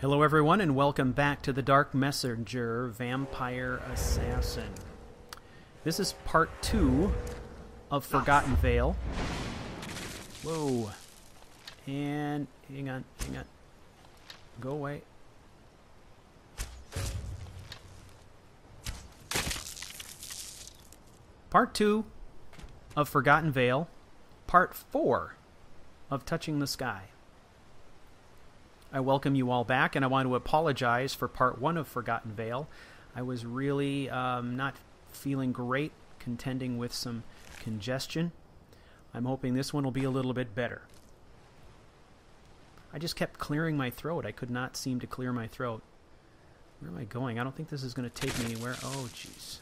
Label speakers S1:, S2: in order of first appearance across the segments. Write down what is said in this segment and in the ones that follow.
S1: Hello, everyone, and welcome back to the Dark Messenger Vampire Assassin. This is part two of Forgotten Vale. Whoa. And hang on, hang on. Go away. Part two of Forgotten Vale. Part four of Touching the Sky. I welcome you all back, and I want to apologize for part one of Forgotten Vale. I was really um, not feeling great, contending with some congestion. I'm hoping this one will be a little bit better. I just kept clearing my throat. I could not seem to clear my throat. Where am I going? I don't think this is going to take me anywhere. Oh, jeez.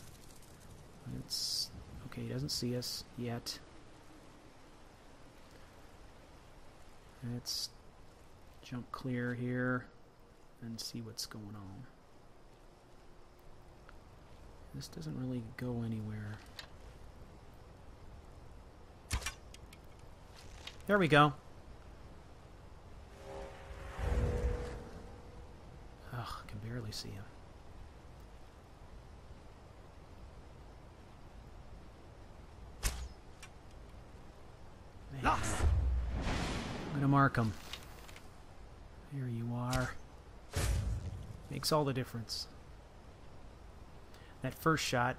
S1: It's okay. He doesn't see us yet. Let's jump clear here and see what's going on. This doesn't really go anywhere. There we go. Ugh, I can barely see him. Man. I'm gonna mark him. Here you are. Makes all the difference. That first shot,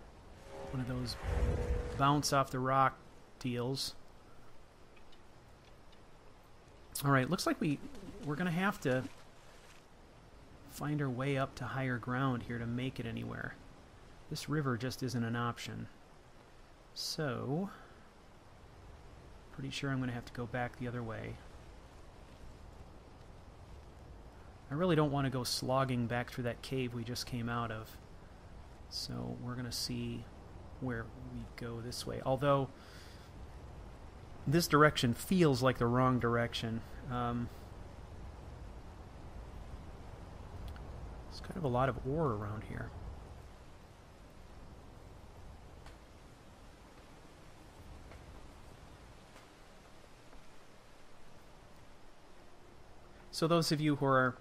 S1: one of those bounce off the rock deals. All right, looks like we we're gonna have to find our way up to higher ground here to make it anywhere. This river just isn't an option. So, pretty sure I'm gonna have to go back the other way. I really don't want to go slogging back through that cave we just came out of. So we're going to see where we go this way. Although this direction feels like the wrong direction. Um, there's kind of a lot of ore around here. So those of you who are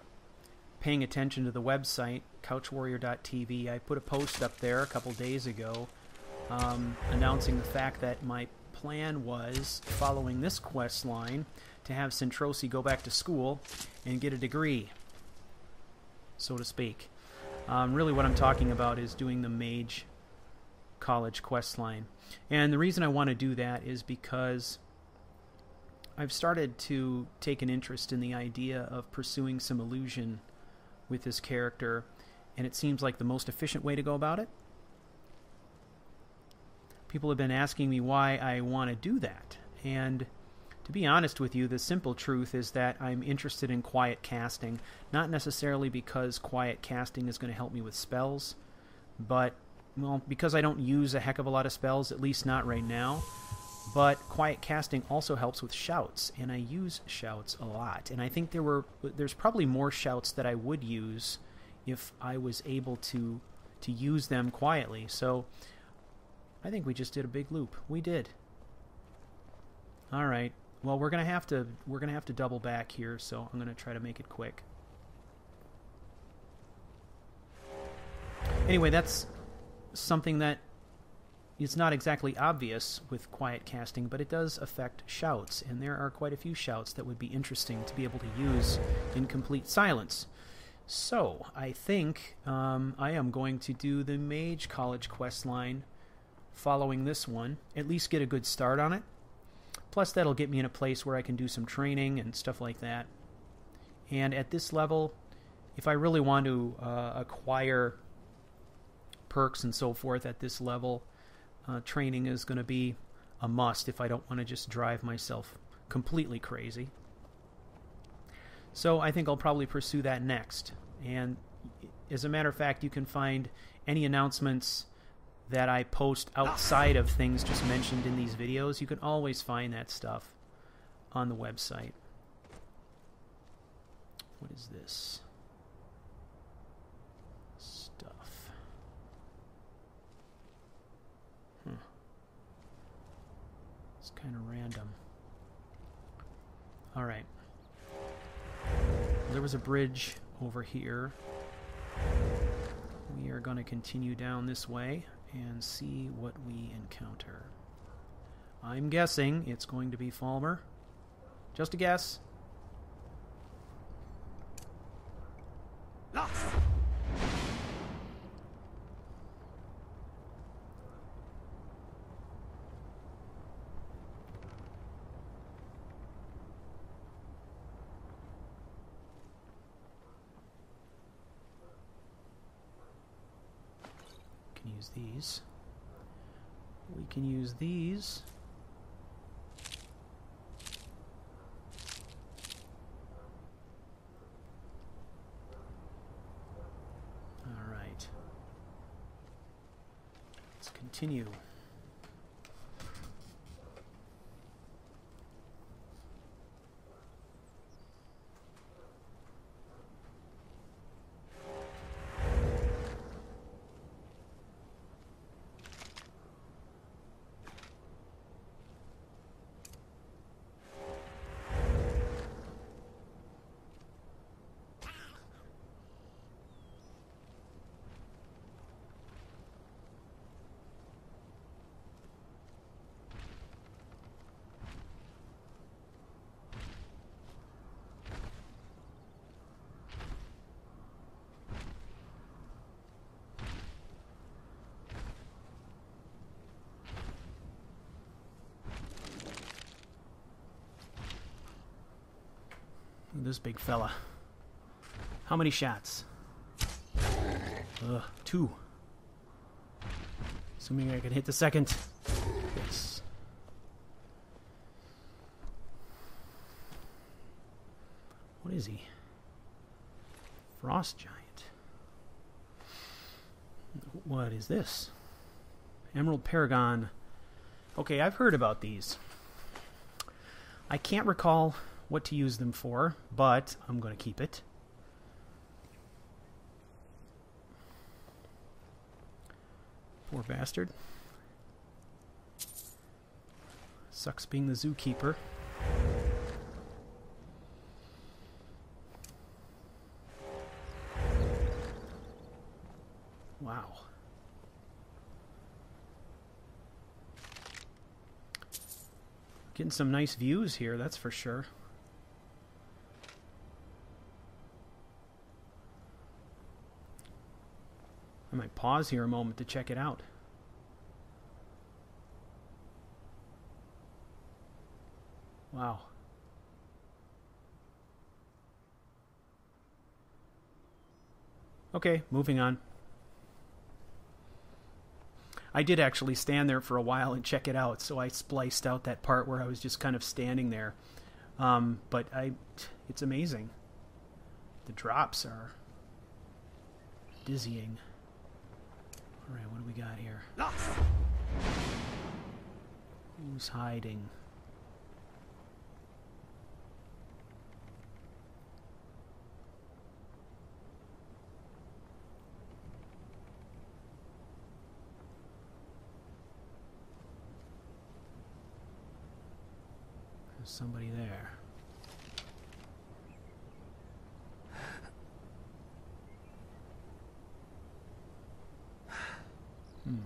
S1: paying attention to the website, couchwarrior.tv, I put a post up there a couple days ago um, announcing the fact that my plan was, following this quest line, to have Sentrosi go back to school and get a degree, so to speak. Um, really, what I'm talking about is doing the Mage College quest line. And the reason I want to do that is because I've started to take an interest in the idea of pursuing some illusion with this character, and it seems like the most efficient way to go about it. People have been asking me why I want to do that, and to be honest with you, the simple truth is that I'm interested in quiet casting, not necessarily because quiet casting is going to help me with spells, but, well, because I don't use a heck of a lot of spells, at least not right now. But quiet casting also helps with shouts, and I use shouts a lot. And I think there were there's probably more shouts that I would use if I was able to to use them quietly. So I think we just did a big loop. We did. All right. Well, we're gonna have to we're gonna have to double back here, so I'm gonna try to make it quick. Anyway, that's something that it's not exactly obvious with quiet casting, but it does affect shouts, and there are quite a few shouts that would be interesting to be able to use in complete silence. So, I think um, I am going to do the Mage College quest line following this one, at least get a good start on it. Plus, that'll get me in a place where I can do some training and stuff like that. And at this level, if I really want to uh, acquire perks and so forth at this level, uh, training is going to be a must if I don't want to just drive myself completely crazy. So I think I'll probably pursue that next. And as a matter of fact, you can find any announcements that I post outside of things just mentioned in these videos. You can always find that stuff on the website. What is this? Stuff. Hmm. It's kind of random. All right. There was a bridge over here. We are going to continue down this way and see what we encounter. I'm guessing it's going to be Falmer. Just a guess. Use these. We can use these. All right. Let's continue. This big fella. How many shots? Two. Assuming I can hit the second. Yes. What is he? Frost giant. What is this? Emerald Paragon. Okay, I've heard about these. I can't recall what to use them for, but I'm going to keep it. Poor bastard. Sucks being the zookeeper. Wow. Getting some nice views here, that's for sure. Might pause here a moment to check it out. Wow. Okay, moving on. I did actually stand there for a while and check it out, so I spliced out that part where I was just kind of standing there. Um, but I, it's amazing. The drops are dizzying. Alright, what do we got here? Who's hiding? There's somebody there. Hmm.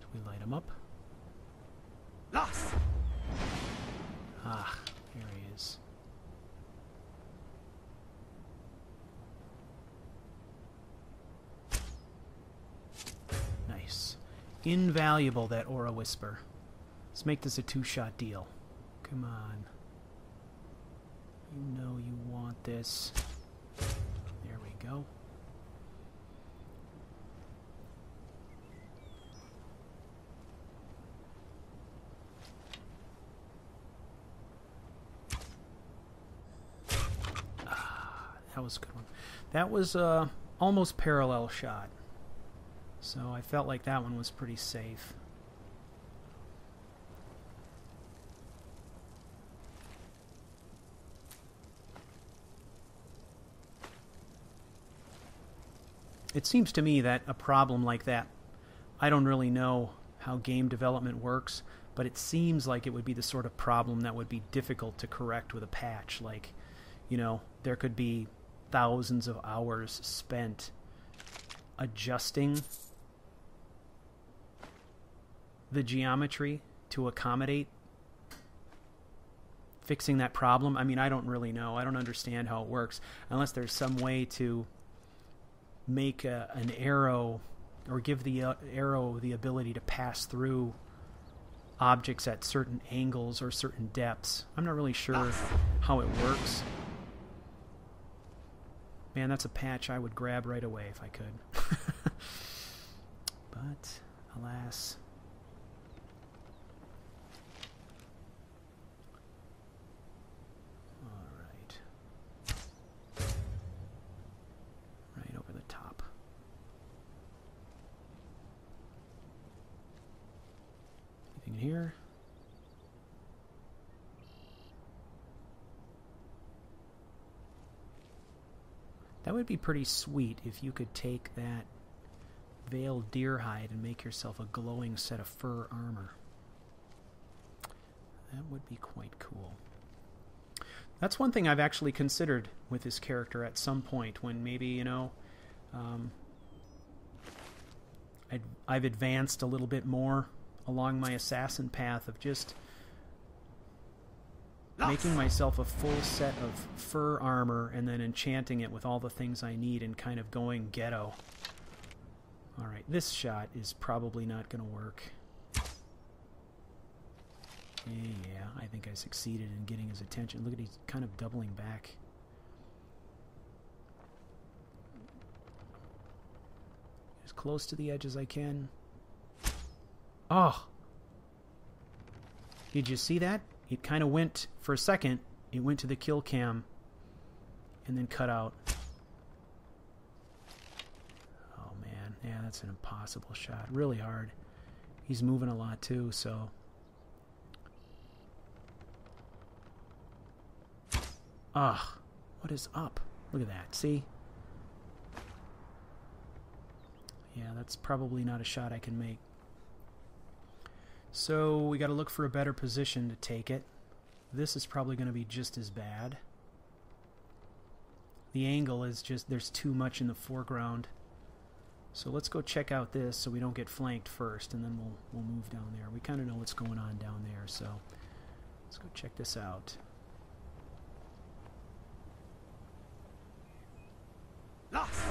S1: Should we light him up? Ah, here he is. Nice. Invaluable, that Aura Whisper. Let's make this a two-shot deal. Come on. You know you want this. There we go. That was a good one. That was a uh, almost parallel shot. So I felt like that one was pretty safe. It seems to me that a problem like that, I don't really know how game development works, but it seems like it would be the sort of problem that would be difficult to correct with a patch. Like, you know, there could be thousands of hours spent adjusting the geometry to accommodate fixing that problem. I mean, I don't really know. I don't understand how it works unless there's some way to make a, an arrow or give the uh, arrow the ability to pass through objects at certain angles or certain depths. I'm not really sure how it works. Man, that's a patch I would grab right away if I could. but, alas. Alright. Right over the top. Anything in here? That would be pretty sweet if you could take that vale deer hide and make yourself a glowing set of fur armor. That would be quite cool. That's one thing I've actually considered with this character at some point when maybe, you know, um, i I've advanced a little bit more along my assassin path of just making myself a full set of fur armor and then enchanting it with all the things I need and kind of going ghetto. Alright, this shot is probably not going to work. Eh, yeah, I think I succeeded in getting his attention. Look at he's kind of doubling back. As close to the edge as I can. Oh! Did you see that? It kind of went for a second. It went to the kill cam and then cut out. Oh man, yeah, that's an impossible shot. Really hard. He's moving a lot too, so. Ugh, what is up? Look at that. See? Yeah, that's probably not a shot I can make. So we got to look for a better position to take it. This is probably going to be just as bad. The angle is just, there's too much in the foreground. So let's go check out this so we don't get flanked first, and then we'll, we'll move down there. We kind of know what's going on down there, so let's go check this out. Lost!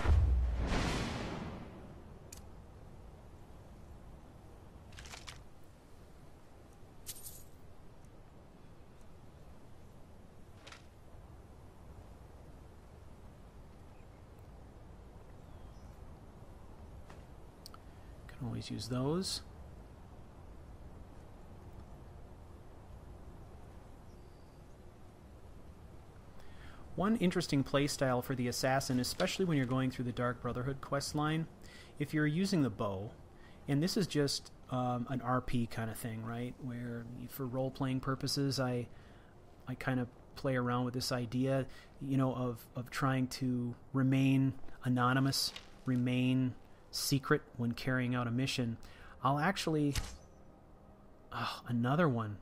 S1: Use those. One interesting playstyle for the assassin, especially when you're going through the Dark Brotherhood quest line, if you're using the bow, and this is just um, an RP kind of thing, right? Where for role playing purposes, I I kind of play around with this idea, you know, of of trying to remain anonymous, remain secret when carrying out a mission, I'll actually. Oh, another one.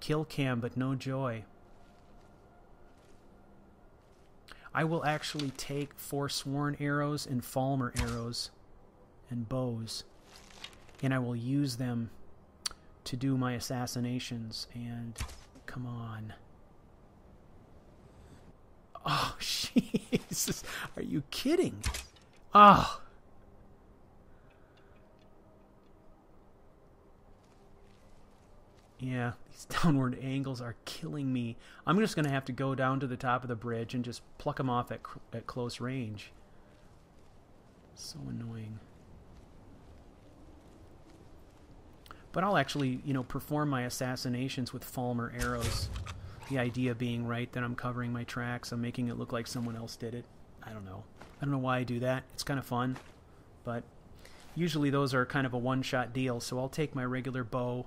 S1: Kill cam, but no joy. I will actually take Forsworn arrows and Falmer arrows and bows, and I will use them to do my assassinations. And come on. Oh, Jesus. Are you kidding? Oh. Yeah, these downward angles are killing me. I'm just going to have to go down to the top of the bridge and just pluck them off at, at close range. So annoying. But I'll actually, you know, perform my assassinations with Falmer arrows. The idea being, right, that I'm covering my tracks. I'm making it look like someone else did it. I don't know. I don't know why I do that. It's kind of fun. But usually those are kind of a one-shot deal. So I'll take my regular bow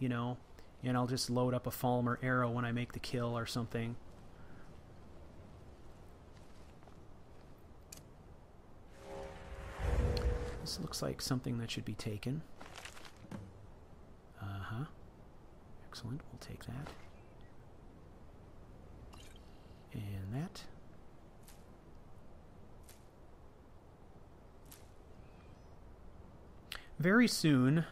S1: you know, and I'll just load up a Falmer arrow when I make the kill or something. This looks like something that should be taken. Uh-huh. Excellent, we'll take that. on that. Very soon,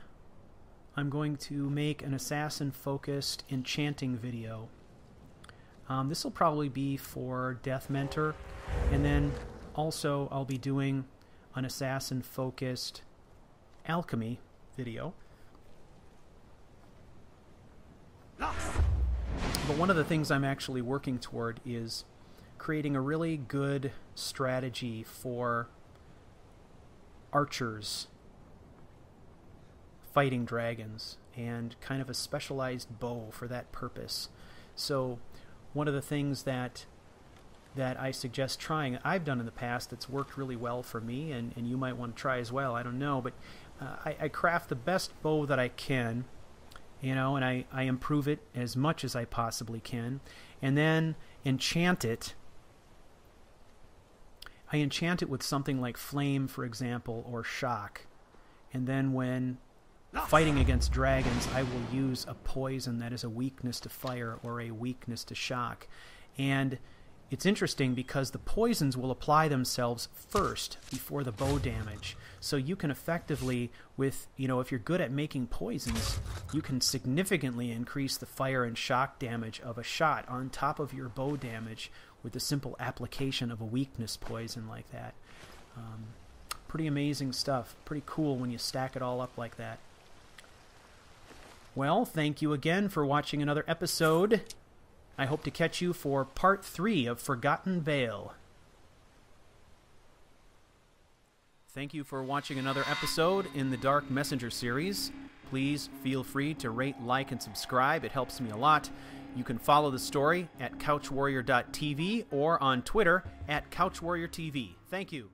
S1: I'm going to make an assassin-focused enchanting video. Um, this will probably be for Death Mentor, and then also I'll be doing an assassin-focused alchemy video. But one of the things I'm actually working toward is creating a really good strategy for archers fighting dragons and kind of a specialized bow for that purpose. So one of the things that that I suggest trying, I've done in the past that's worked really well for me, and, and you might want to try as well. I don't know, but uh, I, I craft the best bow that I can, you know, and I, I improve it as much as I possibly can, and then enchant it. I enchant it with something like flame, for example, or shock, and then when fighting against dragons, I will use a poison that is a weakness to fire or a weakness to shock. And it's interesting because the poisons will apply themselves first before the bow damage. So you can effectively, with, you know, if you're good at making poisons, you can significantly increase the fire and shock damage of a shot on top of your bow damage with the simple application of a weakness poison like that. Um, pretty amazing stuff. Pretty cool when you stack it all up like that. Well, thank you again for watching another episode. I hope to catch you for part three of Forgotten Vale. Thank you for watching another episode in the Dark Messenger series. Please feel free to rate, like, and subscribe. It helps me a lot. You can follow the story at couchwarrior.tv or on Twitter at couchwarriortv. Thank you.